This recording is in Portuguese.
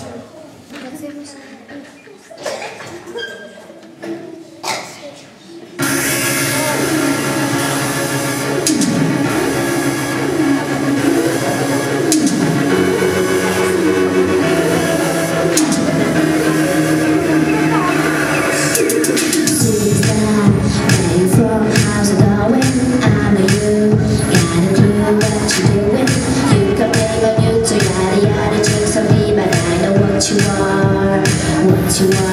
Fazemos tonight.